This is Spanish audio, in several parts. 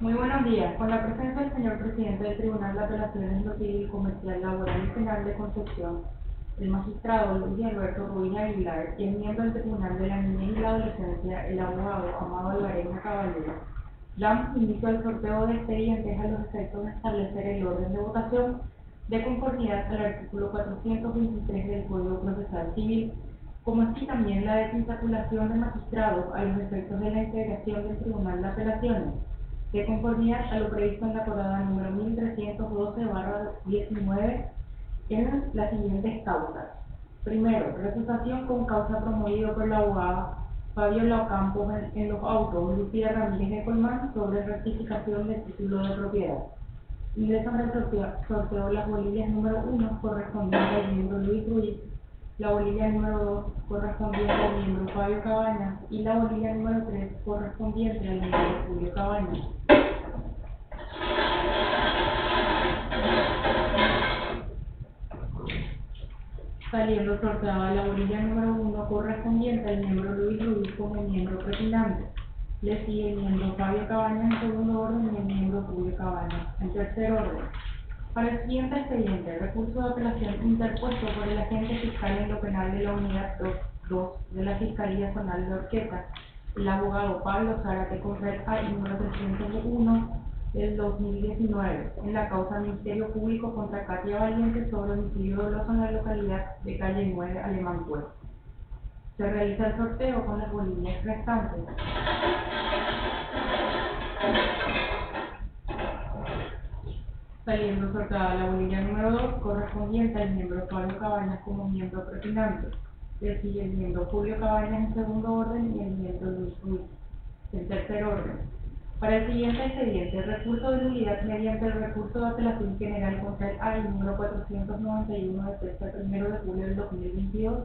Muy buenos días. Con la presencia del señor presidente del Tribunal de Apelaciones Lo Civil, Comercial, Laboral y Penal de Concepción, el magistrado Luis Alberto Ruiz Aguilar y el miembro del Tribunal de la Niñez y la Adolescencia, el abogado Amado Alvareña Caballero, damos inicio al sorteo de expedientes a los efectos de establecer el orden de votación de conformidad al artículo 423 del Código Procesal Civil, como así también la desinsaculación de magistrados a los efectos de la integración del Tribunal de Apelaciones, de conformidad a lo previsto en la acordada número 1312-19 en las siguientes causas. Primero, recusación con causa promovido por la abogada Fabio Laocampo en, en los autos Lucía Ramírez de Colmán sobre rectificación del título de propiedad. Ingresan al sorteo, sorteo las bolillas número 1 correspondiente al miembro Luis Ruiz, la bolilla número 2 correspondiente al miembro Fabio Cabañas y la bolilla número 3 correspondiente al miembro Julio Cabañas. Saliendo sorteada la bolilla número 1 correspondiente al miembro Luis Ruiz como miembro presidente. Le sigue el miembro Fabio Cabañas en segundo orden y el miembro Julio Cabañas en tercer orden. Para el siguiente expediente, recurso de apelación interpuesto por el agente fiscal en lo penal de la unidad 2 de la Fiscalía Zonal de Orqueta, el abogado Pablo Zárate Correa número 301 del 2019, en la causa Ministerio Público contra Katia Valiente sobre homicidio doloso en la localidad de calle 9, Alemán Puerto. Se realiza el sorteo con las bolillas restantes. Saliendo sorteada la bolilla número 2 correspondiente al miembro Pablo Cabañas como miembro prefinante. Le sigue el miembro Julio Cabañas en segundo orden y el miembro Luis Ruiz en tercer orden. Para el siguiente expediente, recurso de nulidad mediante el recurso de apelación general contra el AI número 491 de fecha 1 de julio del 2022,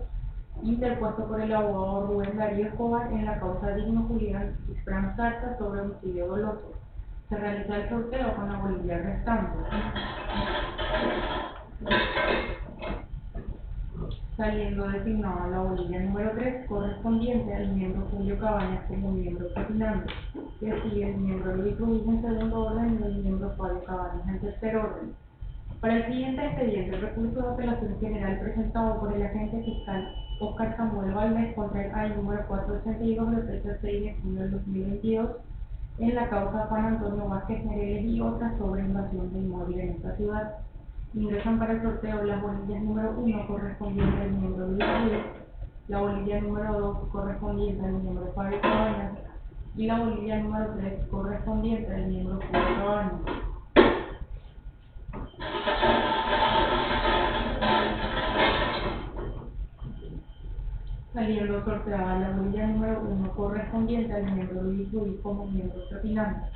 interpuesto por el abogado Rubén Darío Escobar en la causa Digno Julián Fran Carta sobre homicidio doloso. Se realiza el sorteo con la bolilla restante. Saliendo designada la bolilla número 3 correspondiente al miembro Julio Cabañas como miembro presidente. Le sigue el miembro Luis Ruiz en segundo orden y el miembro Fabio Cabañas en tercer orden. Para el siguiente expediente, el recurso de apelación general presentado por el agente fiscal Oscar Samuel Valdés contra el número 482 de fecha 6 de junio del 2022 en la causa Juan Antonio Vázquez Mereles y otras sobre invasión de inmóvil en esta ciudad. Ingresan para el sorteo las bolillas número 1 correspondiente al miembro Luis Ruiz, la bolilla número 2 correspondiente al miembro Fabio Cabañas y la bolilla número 3 correspondiente al miembro Julio Cabañas. Saliendo sorteada la bolilla número 1 correspondiente al miembro Luis Ruiz como miembro prefinante.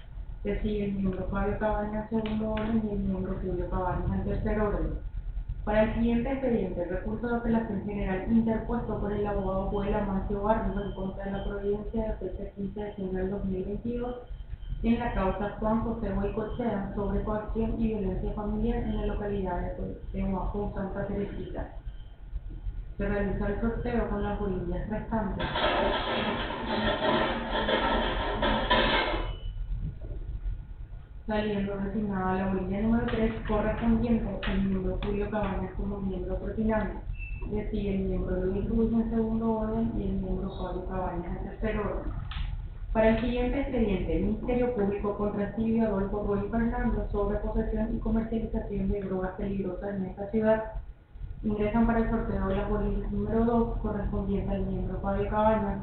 Le sigue el miembro Fabio Cabañas en segundo orden y el miembro Julio Cabañas en tercer orden. Para el siguiente expediente, el recurso de apelación general interpuesto por el abogado Joel Amancio Barrios en contra de la providencia de fecha 15 de junio del 2022 en la causa Juan José Boicochea sobre coacción y violencia familiar en la localidad de Tehuacán, Santa Teresita. Se realiza el sorteo con las bolillas restantes. Saliendo designada la bolilla número 3 correspondiente al miembro Julio Cabañas como miembro presidente. Le sigue el miembro Luis Ruiz en segundo orden y el miembro Fabio Cabañas en tercer orden. Para el siguiente expediente, el Ministerio Público contra Silvio Adolfo Roy Fernando sobre posesión y comercialización de drogas peligrosas en esta ciudad. Ingresan para el sorteo las bolillas número 2 correspondiente al miembro Fabio Cabañas,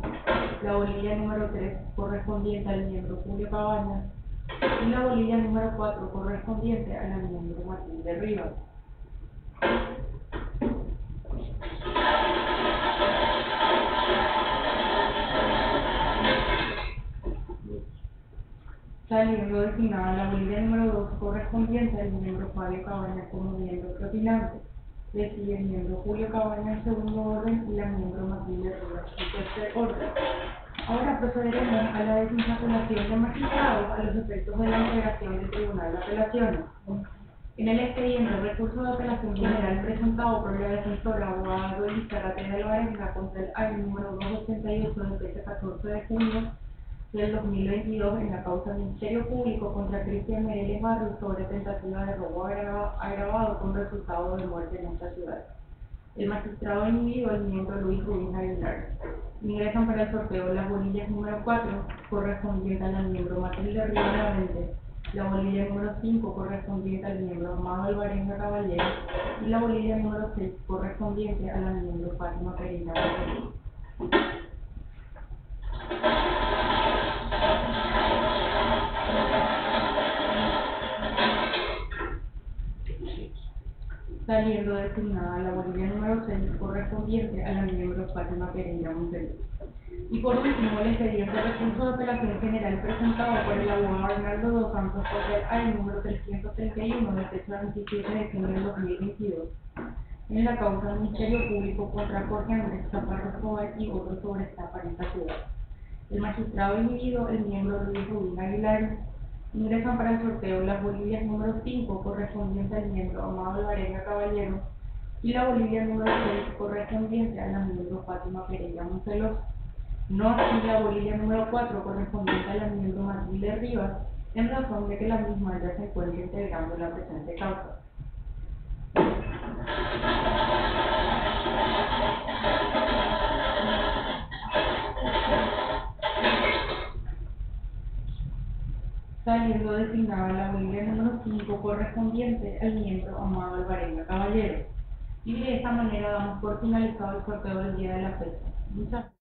la bolilla número 3 correspondiente al miembro Julio Cabañas y la bolilla número 4 correspondiente a la miembro Matilde Rivas. Saliendo designada la bolilla número 2 correspondiente al miembro Fabio Cabañas como miembro propinante. Le sigue el miembro Julio Cabañas en segundo orden y la miembro Matilde Rivas en tercer orden. Ahora procederemos a la desinsaculación de magistrados a los efectos de la integración del Tribunal de Apelaciones. En el expediente, recurso de apelación general presentado por la defensora abogada Luis Carrate de Álvarez contra el número 288 de fecha 14 de junio del 2022 en la causa del Ministerio Público contra Cristian Mereles Barrios sobre tentativa de robo agrava- agravado con resultado de muerte en esta ciudad. El magistrado inhibido el miembro Luis Rubín Aguilar. Ingresan para el sorteo las bolillas número 4, correspondiente a la miembro Matilde Rivera Lavente, la bolilla número 5, correspondiente al miembro Amado Alvarenga Caballero, y la bolilla número 6, correspondiente a la miembro Fátima Pereira Designada la bolilla número 6 correspondiente a la miembro Fátima Pereira Montelú. Y por último, el expediente de recurso de apelación general presentado por el abogado Arnaldo Dos Santos Correa al número 331 de fecha 27 de diciembre del 2022 en la causa del Ministerio Público contra Jorge Andrés Chaparro Escobar y otros sobre esta ciudad. El magistrado inhibido, el miembro Luis Rubín Aguilar, ingresan para el sorteo las bolillas número 5 correspondiente al miembro Amado Alvarenga Caballero y la bolilla número 6 correspondiente a la miembro Fátima Pereira Montelos. No así la bolilla número 4 correspondiente a la miembro Matilde Rivas, en razón de que la misma ya se encuentra integrando la presente causa. Saliendo designada la bolilla número 5 correspondiente al miembro Amado Alvarenga Caballero. Y de esta manera damos por finalizado el sorteo del día de la fecha. Muchas